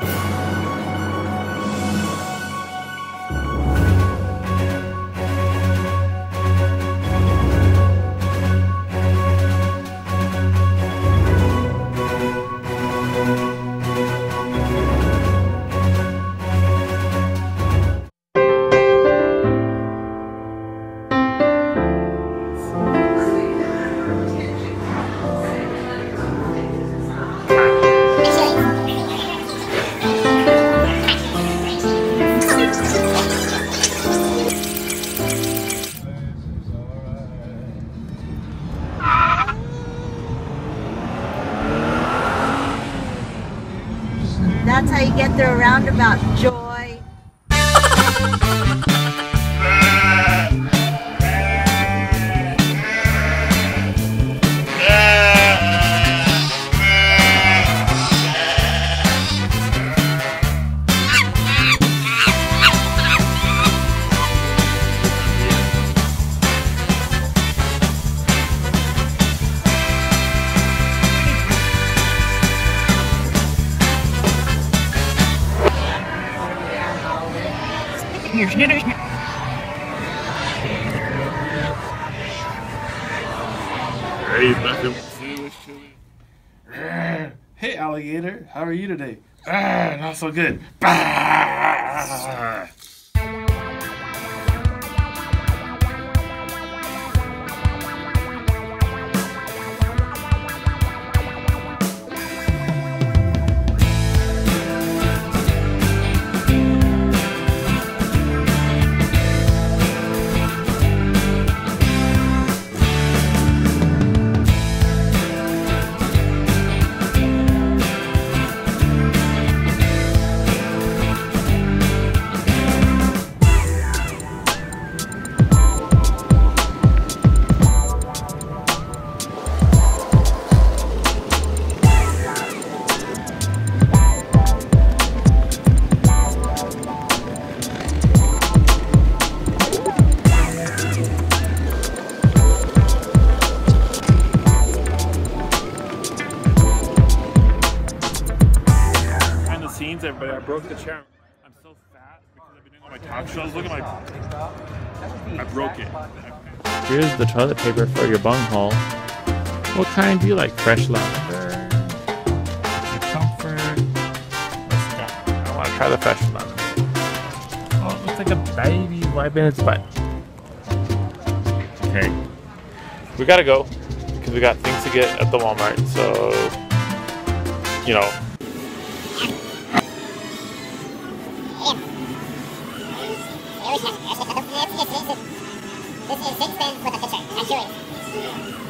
Bye. That's how you get the roundabout joy. Hey, alligator, how are you today? Ah, not so good. I broke the chair. I'm so fat because I've been doing all my talk shows. Look at my. I broke it. Here's the toilet paper for your bunghole. What kind do you like? Fresh lavender? The comfort? Let's go. I want to try the fresh lavender. Oh, it looks like a baby wiping its butt. Okay. We gotta go because we got things to get at the Walmart. So, you know, This is six pence for the picture. I'm.